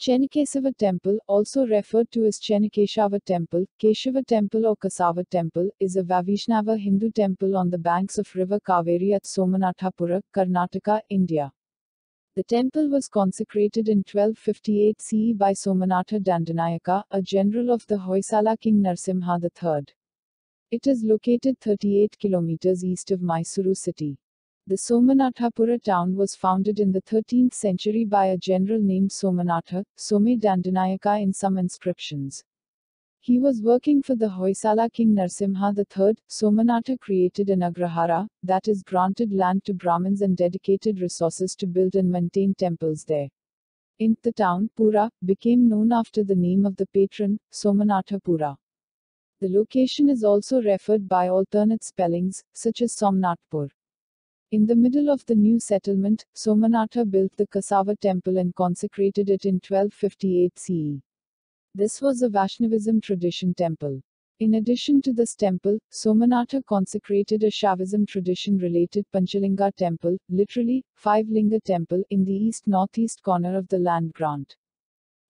Chennakesava temple, also referred to as Chennakeshava temple, Keshava temple or Kesava temple, is a Vaishnava Hindu temple on the banks of river Kaveri at Somanathapura, Karnataka, India. The temple was consecrated in 1258 CE by Somanatha Dandanayaka, a general of the Hoysala king Narsimha III. It is located 38 kilometers east of Mysuru city. The Somanathapura town was founded in the 13th century by a general named Somanatha, Soma Dandanayaka in some inscriptions. He was working for the Hoysala king Narsimha III. Somanatha created an agrahara, that is, granted land to Brahmins and dedicated resources to build and maintain temples there. In the town, Pura, became known after the name of the patron, Somanathapura. The location is also referred by alternate spellings, such as Somnathpur. In the middle of the new settlement, Somanatha built the Kesava temple and consecrated it in 1258 CE. This was a Vaishnavism tradition temple. In addition to this temple, Somanatha consecrated a Shaivism tradition related Panchalinga temple, literally, five linga temple, in the east northeast corner of the land grant.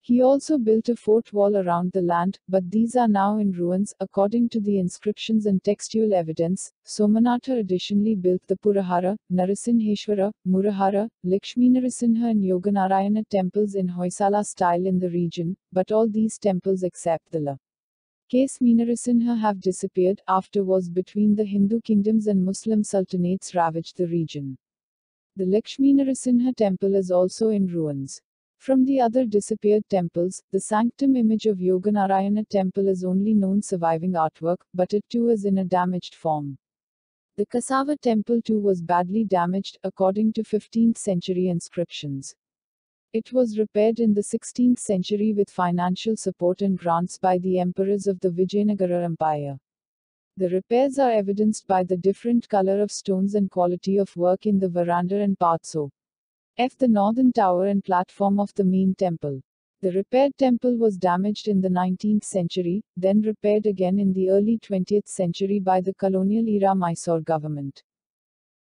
He also built a fort wall around the land, but these are now in ruins. According to the inscriptions and textual evidence, Somanatha additionally built the Purahara, Narasimheshwara, Murahara, Lakshminarasimha and Yoganarayana temples in Hoysala style in the region, but all these temples except the La. Case Meenarasimha have disappeared after wars between the Hindu kingdoms and Muslim sultanates ravaged the region. The Lakshminarasimha temple is also in ruins. From the other disappeared temples, the sanctum image of Yoganarayana temple is only known surviving artwork, but it too is in a damaged form. The Kesava temple too was badly damaged, according to 15th century inscriptions. It was repaired in the 16th century with financial support and grants by the emperors of the Vijayanagara Empire. The repairs are evidenced by the different color of stones and quality of work in the veranda and patso. F. The northern tower and platform of the main temple. The repaired temple was damaged in the 19th century, then repaired again in the early 20th century by the colonial era Mysore government.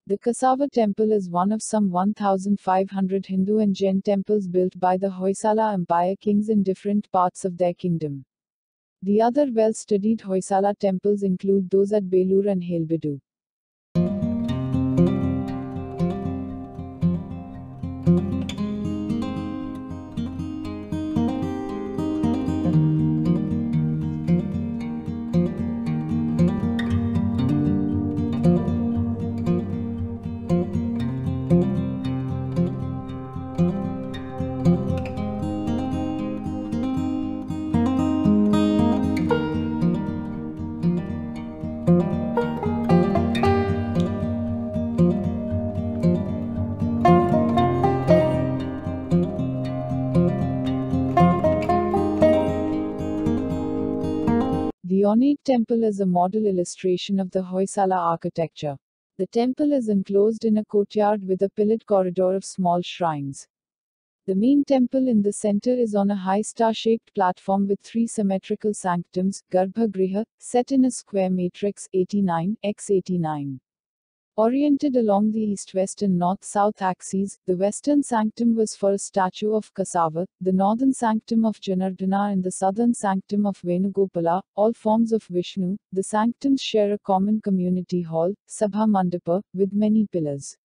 The Kesava temple is one of some 1,500 Hindu and Jain temples built by the Hoysala Empire kings in different parts of their kingdom. The other well studied Hoysala temples include those at Belur and Halebeedu. Ornate temple is a model illustration of the Hoysala architecture. The temple is enclosed in a courtyard with a pillared corridor of small shrines. The main temple in the center is on a high star-shaped platform with three symmetrical sanctums, Garbhagriha, set in a square matrix 89 x 89. Oriented along the east-west and north-south axes, the western sanctum was for a statue of Kesava, the northern sanctum of Janardana and the southern sanctum of Venugopala, all forms of Vishnu. The sanctums share a common community hall, Sabha Mandapa, with many pillars.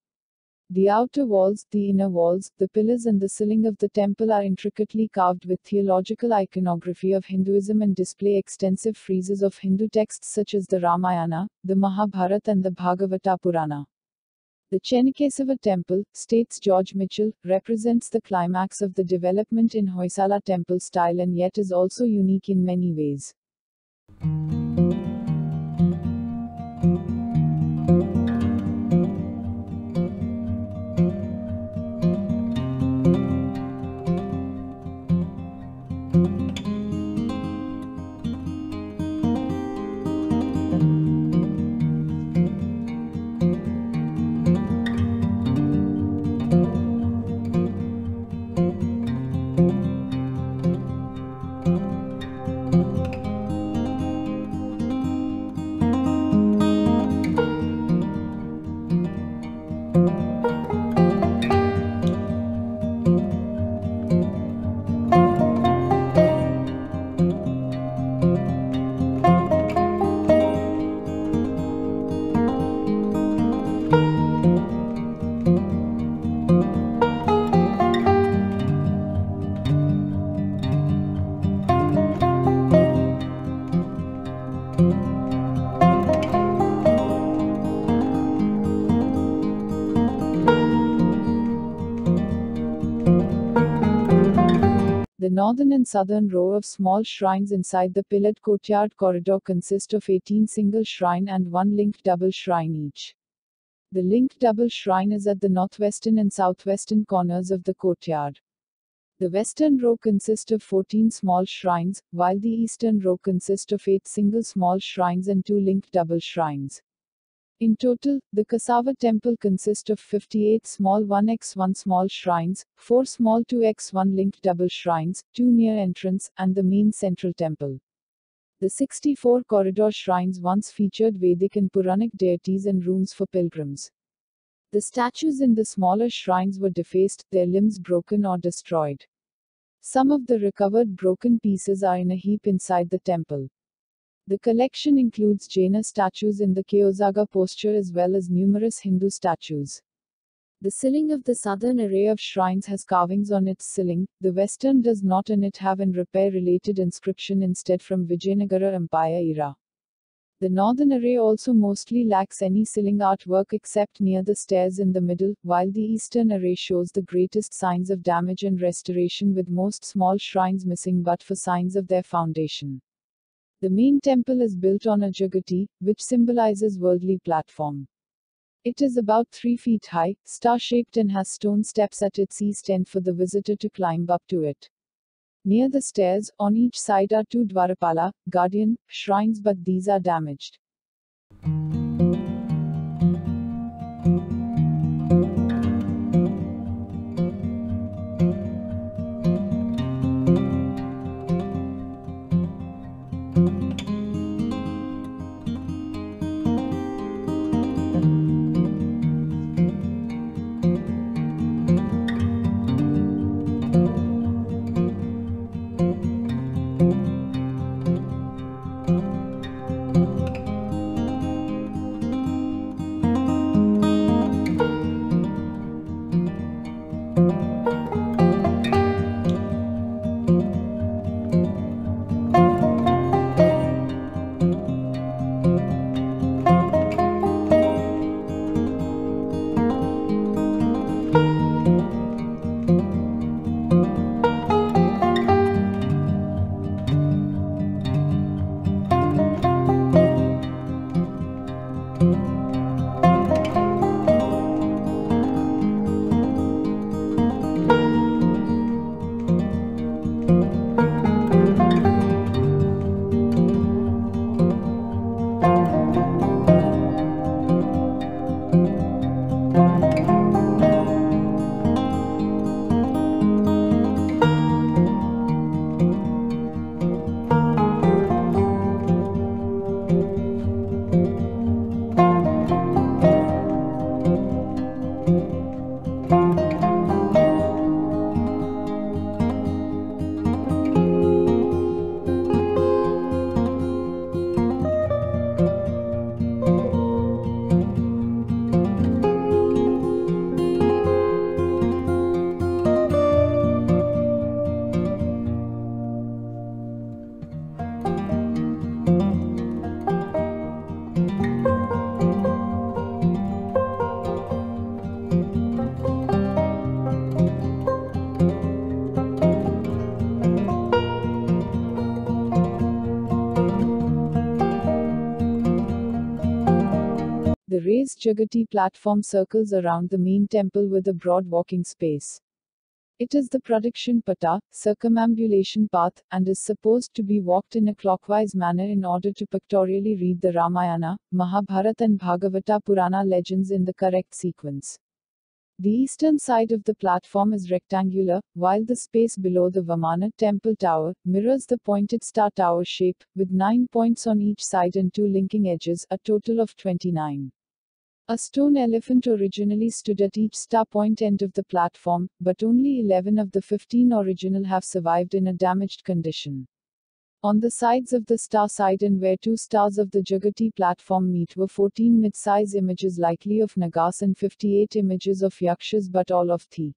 The outer walls, the inner walls, the pillars and the ceiling of the temple are intricately carved with theological iconography of Hinduism and display extensive friezes of Hindu texts such as the Ramayana, the Mahabharata and the Bhagavata Purana. The Chennakesava temple, states George Michell, represents the climax of the development in Hoysala temple style and yet is also unique in many ways. Northern and southern row of small shrines inside the pillared courtyard corridor consist of 18 single shrine and one linked double shrine each. The linked double shrine is at the northwestern and southwestern corners of the courtyard. The western row consists of 14 small shrines, while the eastern row consists of 8 single small shrines and 2 linked double shrines. In total, the Kesava temple consists of 58 small 1x1 small shrines, 4 small 2x1 linked double shrines, 2 near entrance, and the main central temple. The 64 corridor shrines once featured Vedic and Puranic deities and rooms for pilgrims. The statues in the smaller shrines were defaced, their limbs broken or destroyed. Some of the recovered broken pieces are in a heap inside the temple. The collection includes Jaina statues in the Kayotsarga posture as well as numerous Hindu statues. The ceiling of the southern array of shrines has carvings on its ceiling, the western does not and it have an repair related inscription instead from Vijayanagara Empire era. The northern array also mostly lacks any ceiling artwork except near the stairs in the middle, while the eastern array shows the greatest signs of damage and restoration with most small shrines missing but for signs of their foundation. The main temple is built on a jagati, which symbolizes worldly platform. It is about 3 feet high, star-shaped and has stone steps at its east end for the visitor to climb up to it. Near the stairs, on each side are two Dwarapala, guardian, shrines but these are damaged. The raised Jagati platform circles around the main temple with a broad walking space. It is the Pradakshina Patha, circumambulation path, and is supposed to be walked in a clockwise manner in order to pictorially read the Ramayana, Mahabharata and Bhagavata Purana legends in the correct sequence. The eastern side of the platform is rectangular, while the space below the Vimana temple tower mirrors the pointed star tower shape, with nine points on each side and two linking edges, a total of 29. A stone elephant originally stood at each star point end of the platform, but only 11 of the 15 original have survived in a damaged condition. On the sides of the star side and where two stars of the Jagati platform meet were 14 mid-size images likely of Nagas and 58 images of Yakshas but all of the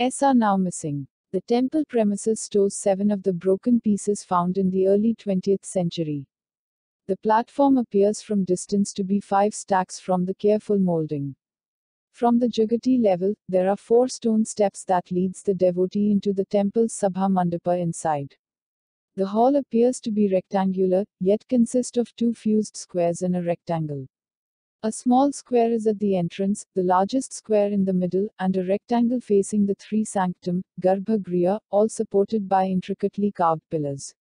S are now missing. The temple premises stores seven of the broken pieces found in the early 20th century. The platform appears from distance to be five stacks from the careful molding. From the Jagati level, there are four stone steps that leads the devotee into the temple's Sabha Mandapa inside. The hall appears to be rectangular, yet consists of two fused squares and a rectangle. A small square is at the entrance, the largest square in the middle, and a rectangle facing the three sanctum, Garbhagriha, all supported by intricately carved pillars.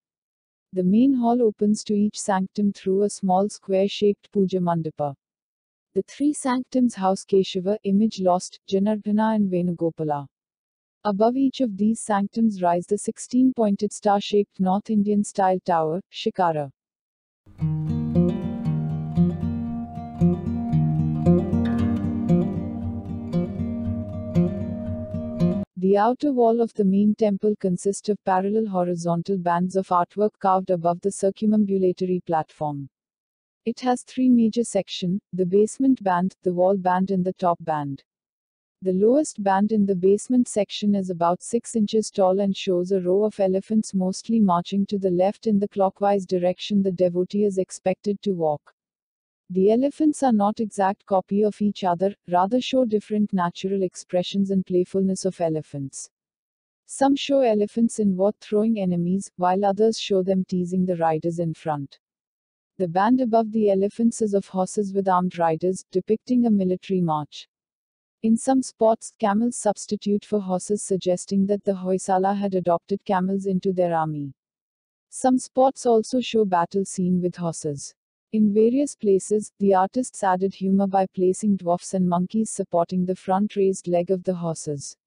The main hall opens to each sanctum through a small square-shaped puja mandapa. The three sanctums house Keshava, image lost, Janardhana and Venugopala. Above each of these sanctums rise the 16-pointed star-shaped North Indian-style tower, Shikara. The outer wall of the main temple consists of parallel horizontal bands of artwork carved above the circumambulatory platform. It has three major sections, the basement band, the wall band and the top band. The lowest band in the basement section is about 6 inches tall and shows a row of elephants mostly marching to the left in the clockwise direction the devotee is expected to walk. The elephants are not exact copy of each other, rather show different natural expressions and playfulness of elephants. Some show elephants in what throwing enemies, while others show them teasing the riders in front. The band above the elephants is of horses with armed riders, depicting a military march. In some spots, camels substitute for horses, suggesting that the Hoysala had adopted camels into their army. Some spots also show battle scene with horses. In various places, the artists added humor by placing dwarfs and monkeys supporting the front raised leg of the horses.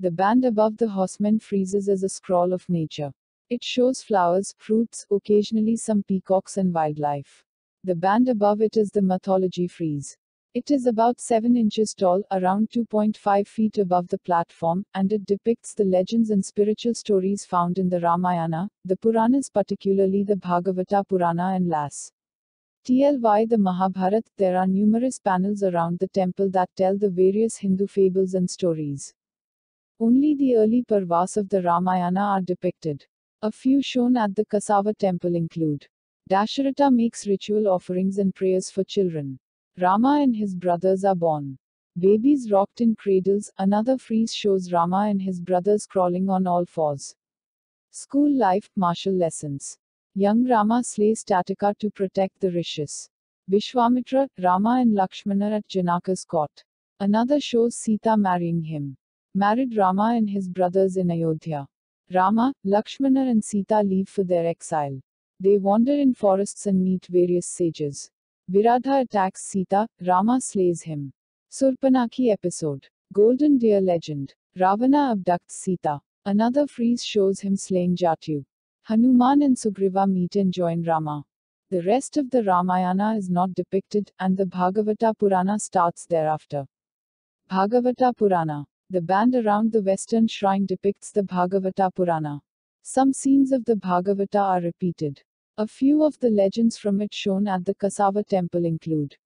The band above the horsemen freezes as a scroll of nature. It shows flowers, fruits, occasionally some peacocks and wildlife. The band above it is the mythology frieze. It is about 7 inches tall, around 2.5 feet above the platform, and it depicts the legends and spiritual stories found in the Ramayana, the Puranas, particularly the Bhagavata Purana and Las. TLY the Mahabharat, there are numerous panels around the temple that tell the various Hindu fables and stories. Only the early parvas of the Ramayana are depicted. A few shown at the Kesava temple include Dasharatha makes ritual offerings and prayers for children. Rama and his brothers are born. Babies rocked in cradles, another frieze shows Rama and his brothers crawling on all fours. School life, martial lessons. Young Rama slays Tatika to protect the rishis. Vishwamitra, Rama and Lakshmana at Janaka's court. Another shows Sita marrying him. Married Rama and his brothers in Ayodhya. Rama, Lakshmana and Sita leave for their exile. They wander in forests and meet various sages. Viradha attacks Sita, Rama slays him. Surpanakhi episode. Golden Deer legend. Ravana abducts Sita. Another frieze shows him slaying Jatu. Hanuman and Sugriva meet and join Rama. The rest of the Ramayana is not depicted, and the Bhagavata Purana starts thereafter. Bhagavata Purana. The band around the western shrine depicts the Bhagavata Purana. Some scenes of the Bhagavata are repeated. A few of the legends from it shown at the Kesava temple include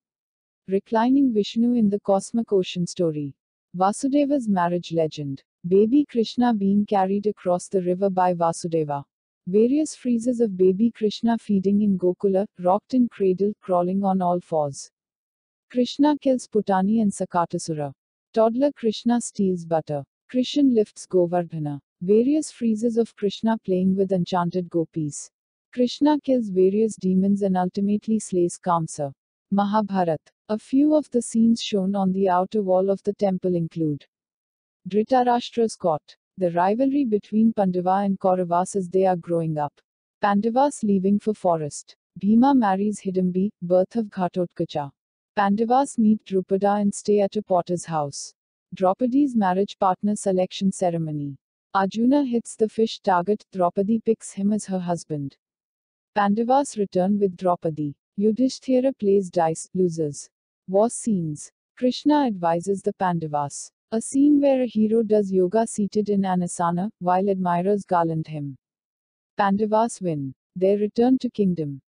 Reclining Vishnu in the Cosmic Ocean story, Vasudeva's marriage legend, Baby Krishna being carried across the river by Vasudeva. Various freezes of baby Krishna feeding in Gokula, rocked in cradle, crawling on all fours. Krishna kills Putani and Sakatasura. Toddler Krishna steals butter. Krishna lifts Govardhana. Various freezes of Krishna playing with enchanted gopis. Krishna kills various demons and ultimately slays Kamsa. Mahabharat. A few of the scenes shown on the outer wall of the temple include Dhritarashtra's court. The rivalry between Pandava and Kauravas as they are growing up. Pandavas leaving for forest. Bhima marries Hidambi, birth of Ghatotkacha. Pandavas meet Drupada and stay at a potter's house. Draupadi's marriage partner selection ceremony. Arjuna hits the fish target, Draupadi picks him as her husband. Pandavas return with Draupadi. Yudhishthira plays dice, loses. War scenes. Krishna advises the Pandavas. A scene where a hero does yoga seated in an asana, while admirers garland him. Pandavas win. Their return to kingdom.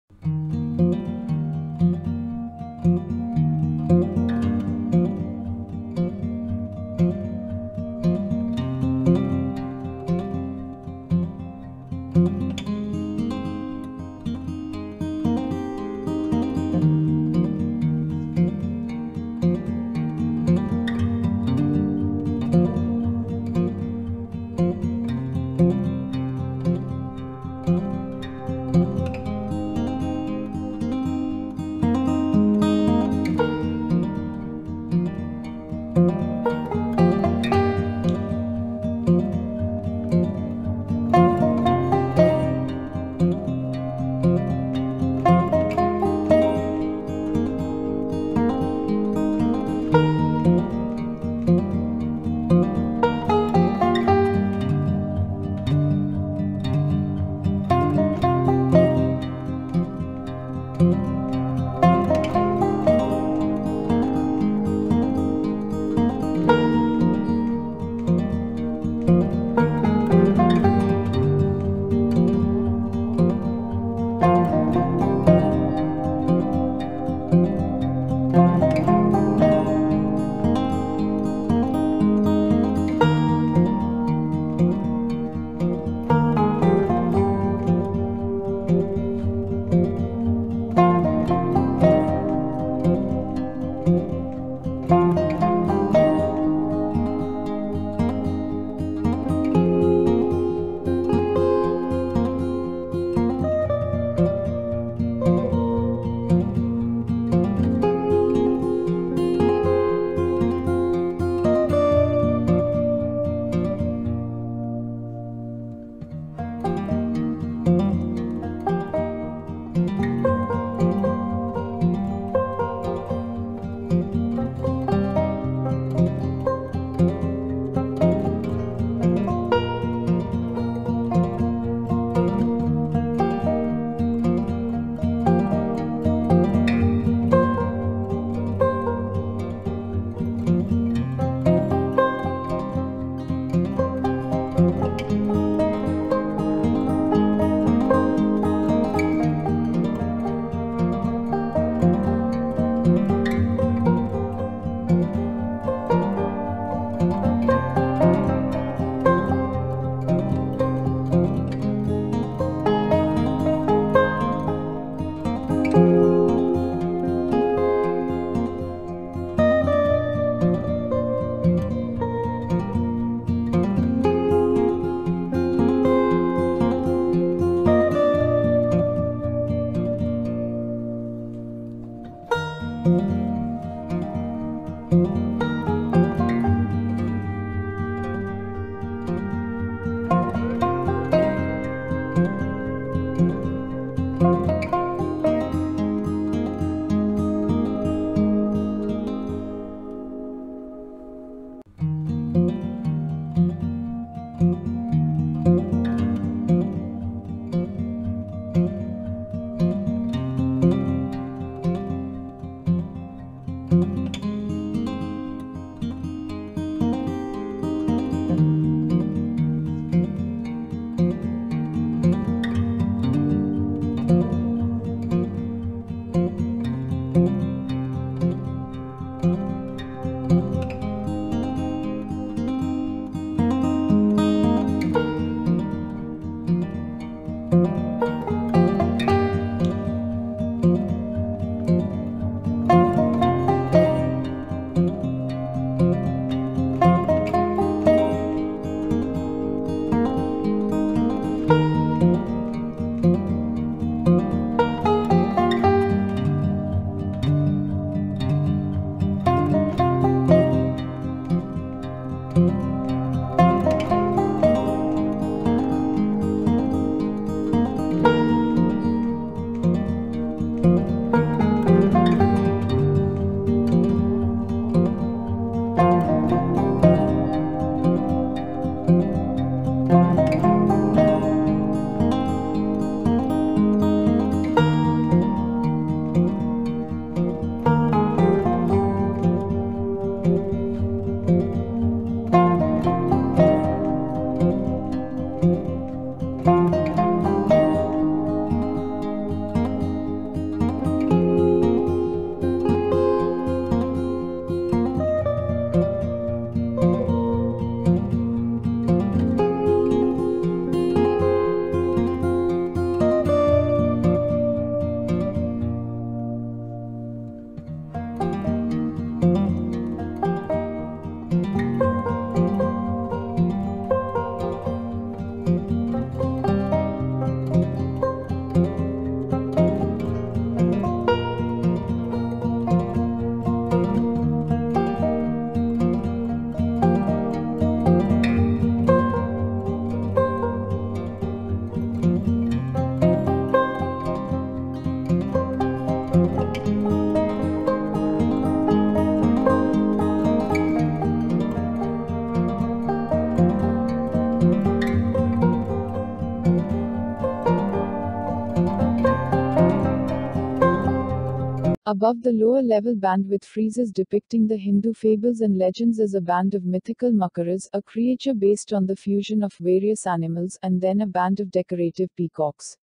Above the lower level band with friezes depicting the Hindu fables and legends is a band of mythical makaras, a creature based on the fusion of various animals, and then a band of decorative peacocks.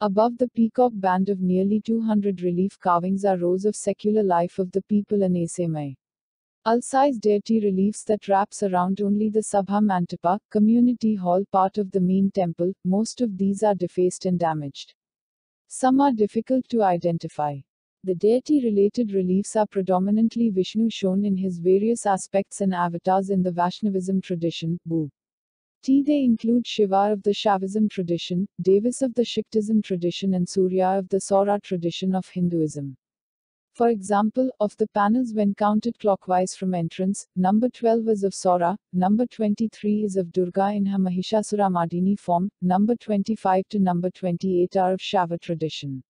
Above the peacock band of nearly 200 relief carvings are rows of secular life of the people and Asamai. All-size deity reliefs that wraps around only the Sabha Mantapa, community hall part of the main temple, most of these are defaced and damaged. Some are difficult to identify. The deity-related reliefs are predominantly Vishnu shown in his various aspects and avatars in the Vaishnavism tradition, Bhu. T. They include Shiva of the Shaivism tradition, Devis of the Shaktism tradition and Surya of the Saura tradition of Hinduism. For example, of the panels when counted clockwise from entrance, number 12 is of Saura, number 23 is of Durga in her Mahishasuramardini form, number 25 to number 28 are of Shaiva tradition.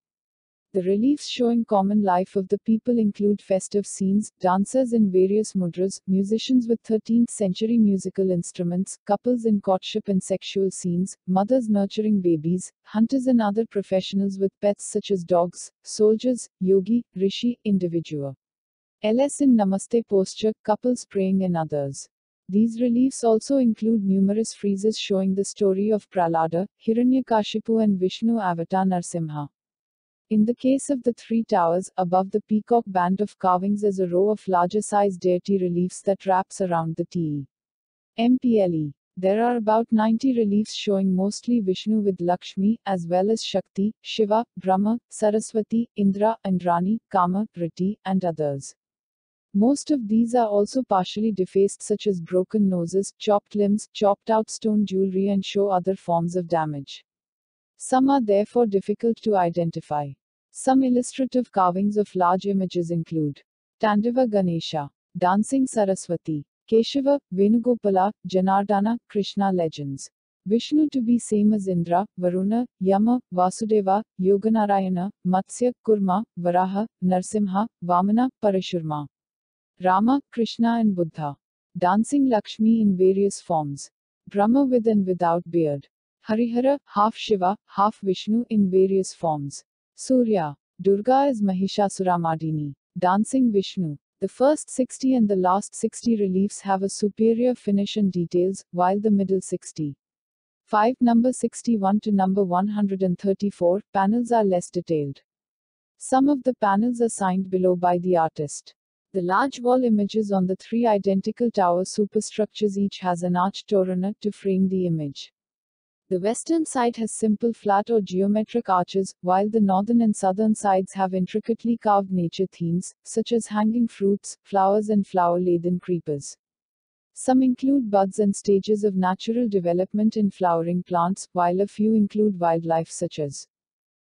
The reliefs showing common life of the people include festive scenes, dancers in various mudras, musicians with 13th century musical instruments, couples in courtship and sexual scenes, mothers nurturing babies, hunters and other professionals with pets such as dogs, soldiers, yogi, rishi, individual. LS in Namaste posture, couples praying and others. These reliefs also include numerous friezes showing the story of Prahlada, Hiranyakashipu and Vishnu avatar Narsimha. In the case of the three towers, above the peacock band of carvings is a row of larger sized deity reliefs that wraps around the TE. MPLE. There are about 90 reliefs showing mostly Vishnu with Lakshmi, as well as Shakti, Shiva, Brahma, Saraswati, Indra, Indrani, Kama, Rati, and others. Most of these are also partially defaced, such as broken noses, chopped limbs, chopped out stone jewelry, and show other forms of damage. Some are therefore difficult to identify. Some illustrative carvings of large images include Tandava Ganesha, Dancing Saraswati, Keshava, Venugopala, Janardana, Krishna legends. Vishnu to be same as Indra, Varuna, Yama, Vasudeva, Yoganarayana, Matsya, Kurma, Varaha, Narsimha, Vamana, Parashurama. Rama, Krishna and Buddha. Dancing Lakshmi in various forms. Brahma with and without beard. Harihara, half Shiva, half Vishnu in various forms. Surya. Durga is Mahishasuramardini. Dancing Vishnu. The first 60 and the last 60 reliefs have a superior finish and details, while the middle 60. 5 number 61 to number 134 panels are less detailed. Some of the panels are signed below by the artist. The large wall images on the three identical tower superstructures each has an arched torana to frame the image. The western side has simple flat or geometric arches, while the northern and southern sides have intricately carved nature themes, such as hanging fruits, flowers, and flower laden creepers. Some include buds and stages of natural development in flowering plants, while a few include wildlife such as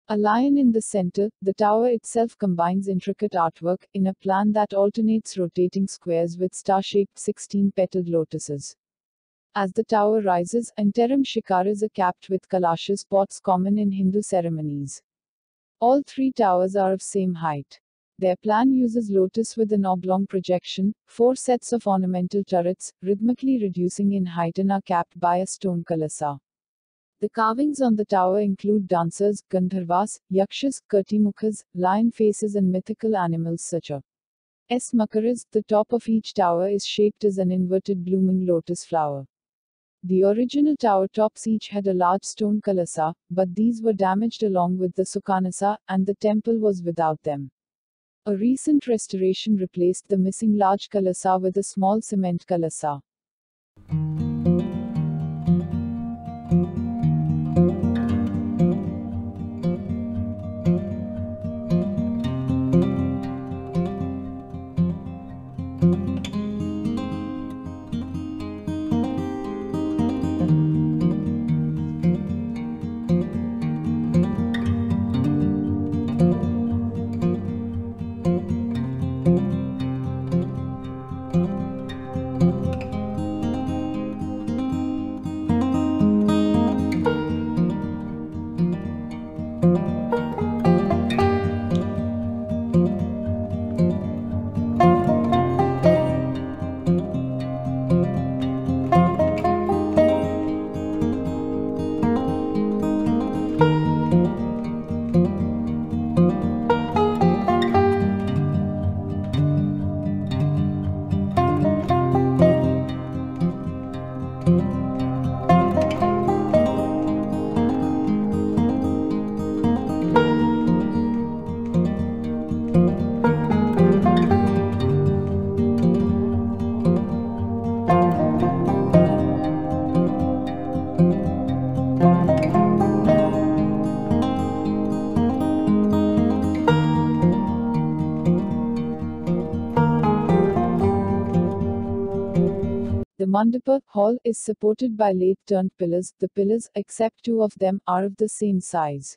a lion in the center. The tower itself combines intricate artwork in a plan that alternates rotating squares with star shaped 16 petaled lotuses. As the tower rises, interim shikaras are capped with kalashas pots common in Hindu ceremonies. All three towers are of same height. Their plan uses lotus with an oblong projection, four sets of ornamental turrets, rhythmically reducing in height and are capped by a stone kalasa. The carvings on the tower include dancers, gandharvas, yakshas, kirtimukhas, lion faces and mythical animals such as makaras. The top of each tower is shaped as an inverted blooming lotus flower. The original tower tops each had a large stone kalasa, but these were damaged along with the sukanasa, and the temple was without them. A recent restoration replaced the missing large kalasa with a small cement kalasa. Mandapa hall is supported by lathe turned pillars. The pillars, except two of them, are of the same size.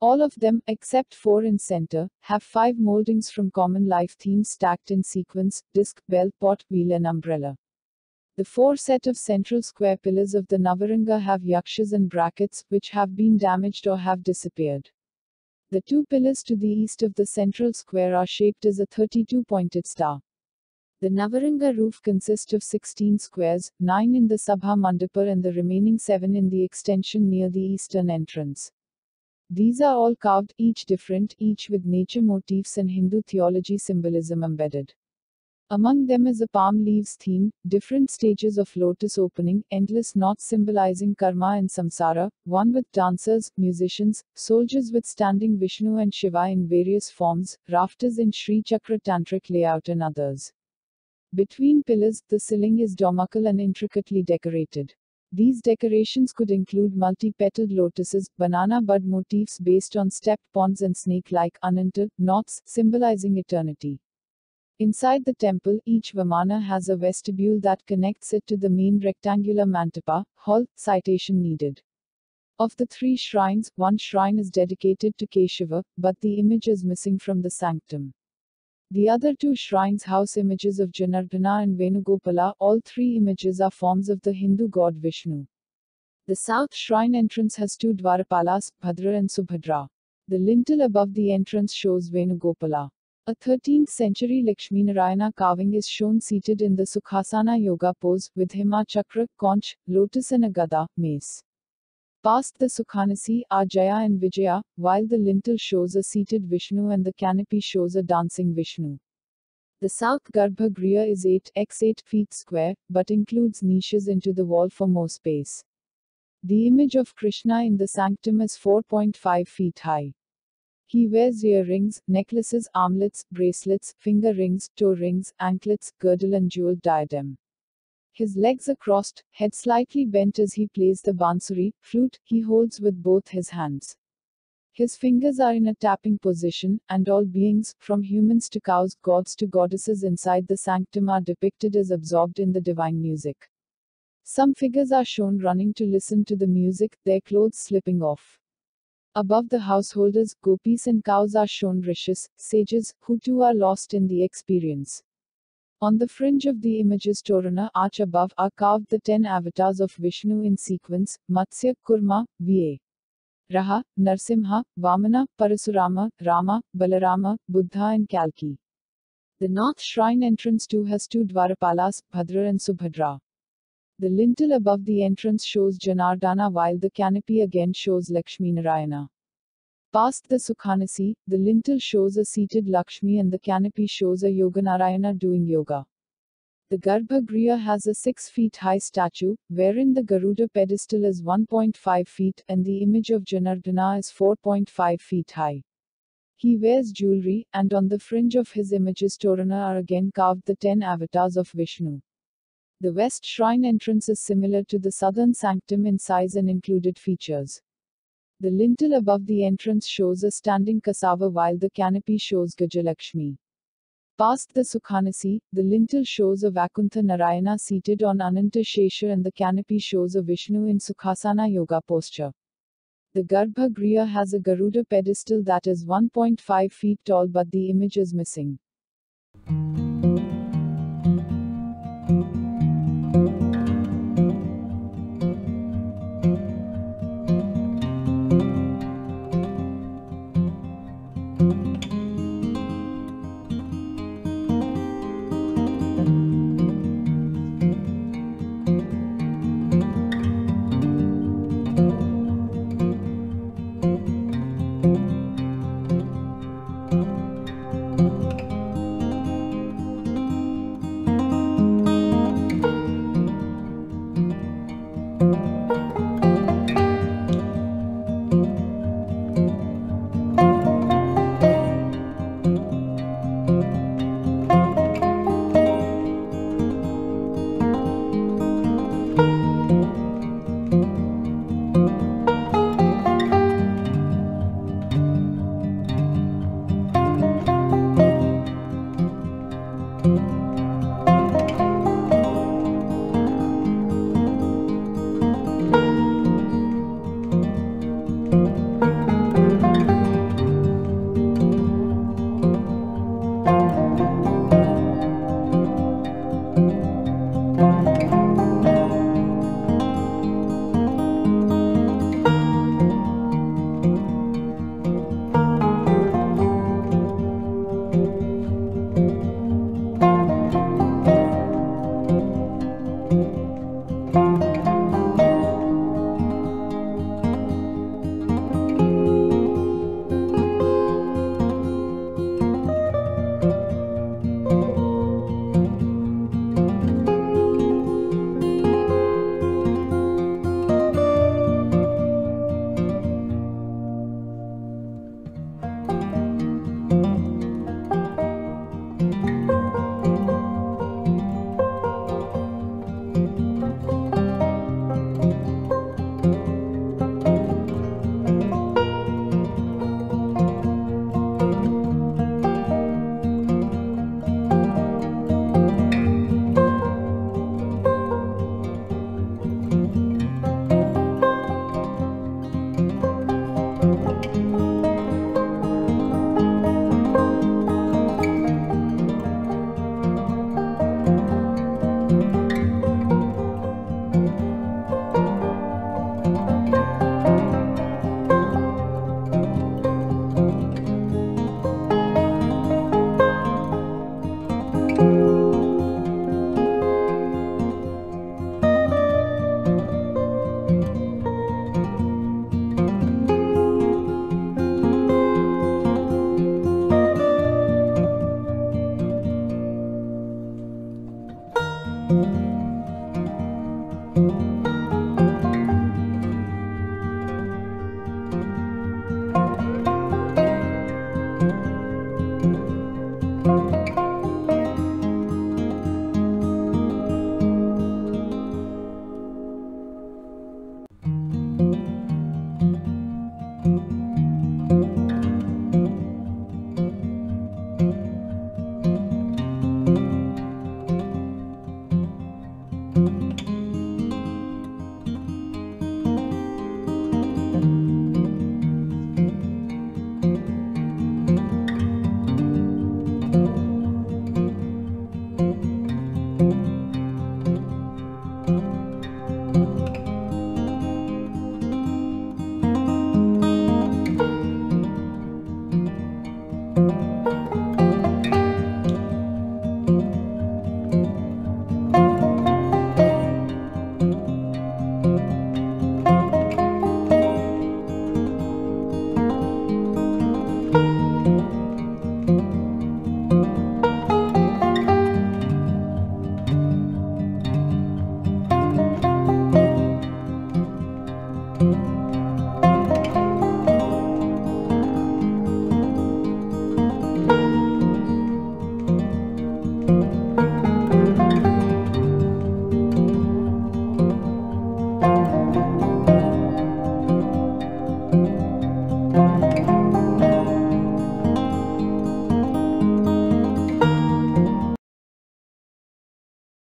All of them, except four in center, have five moldings from common life themes stacked in sequence disc, bell, pot, wheel, and umbrella. The four set of central square pillars of the Navaranga have yakshas and brackets, which have been damaged or have disappeared. The two pillars to the east of the central square are shaped as a 32 pointed star. The Navaranga roof consists of 16 squares, 9 in the Sabha Mandapa and the remaining 7 in the extension near the eastern entrance. These are all carved, each different, each with nature motifs and Hindu theology symbolism embedded. Among them is a palm leaves theme, different stages of lotus opening, endless knots symbolizing karma and samsara, one with dancers, musicians, soldiers with standing Vishnu and Shiva in various forms, rafters in Sri Chakra Tantric layout and others. Between pillars, the ceiling is domical and intricately decorated. These decorations could include multi-petaled lotuses, banana bud motifs based on stepped ponds and snake-like unentered knots, symbolizing eternity. Inside the temple, each Vimana has a vestibule that connects it to the main rectangular mantapa hall. Citation needed. Of the three shrines, one shrine is dedicated to Keshava, but the image is missing from the sanctum. The other two shrines house images of Janardana and Venugopala, all three images are forms of the Hindu god Vishnu. The south shrine entrance has two Dwarapalas, Bhadra and Subhadra. The lintel above the entrance shows Venugopala. A 13th century Lakshminarayana carving is shown seated in the Sukhasana yoga pose, with Hima Chakra, conch, lotus and a gada, mace. Past the Sukhanasi are Jaya and Vijaya, while the lintel shows a seated Vishnu and the canopy shows a dancing Vishnu. The south Garbhagriha is 8 x 8 feet square, but includes niches into the wall for more space. The image of Krishna in the sanctum is 4.5 feet high. He wears earrings, necklaces, armlets, bracelets, finger rings, toe rings, anklets, girdle and jeweled diadem. His legs are crossed, head slightly bent as he plays the bansuri, flute, he holds with both his hands. His fingers are in a tapping position, and all beings, from humans to cows, gods to goddesses inside the sanctum are depicted as absorbed in the divine music. Some figures are shown running to listen to the music, their clothes slipping off. Above the householders, gopis and cows are shown rishis, sages, who too are lost in the experience. On the fringe of the image's Torana arch above are carved the ten avatars of Vishnu in sequence Matsya, Kurma, Va. Raha, Narsimha, Vamana, Parasurama, Rama, Balarama, Buddha, and Kalki. The north shrine entrance too has two Dwarapalas, Bhadra and Subhadra. The lintel above the entrance shows Janardana while the canopy again shows Lakshminarayana. Past the Sukhanasi, the lintel shows a seated Lakshmi and the canopy shows a Yoganarayana doing yoga. The Garbhagriha has a 6 feet high statue, wherein the Garuda pedestal is 1.5 feet and the image of Janardana is 4.5 feet high. He wears jewelry, and on the fringe of his image's Torana are again carved the ten avatars of Vishnu. The west shrine entrance is similar to the southern sanctum in size and included features. The lintel above the entrance shows a standing Kesava while the canopy shows Gajalakshmi. Past the Sukhanasi, the lintel shows a Vaikuntha Narayana seated on Ananta Shesha and the canopy shows a Vishnu in Sukhasana yoga posture. The Garbhagriha has a Garuda pedestal that is 1.5 feet tall but the image is missing.